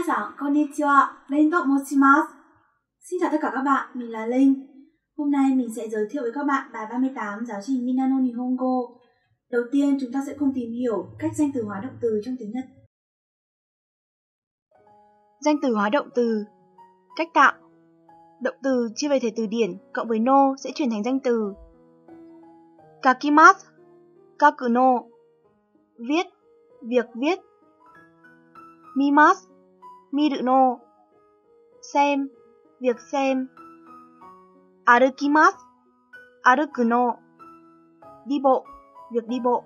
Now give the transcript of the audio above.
Minasan, konnichiwa, Linh to mochimasu. Xin chào tất cả các bạn, mình là Linh. Hôm nay mình sẽ giới thiệu với các bạn bài 38 giáo trình Minano Nihongo. Đầu tiên chúng ta sẽ cùng tìm hiểu cách danh từ hóa động từ trong tiếng Nhật. Danh từ hóa động từ Cách tạo Động từ chia về thể từ điển cộng với no sẽ chuyển thành danh từ. Kakimasu Kaku no Viết Việc viết Mimasu Miruno Xem Việc xem. Arukimasu Aruku no. Đi bộ Việc đi bộ.